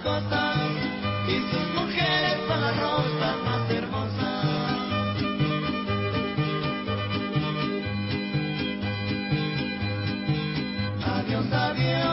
Y sus mujeres son las rosas más hermosas. Adiós, adiós.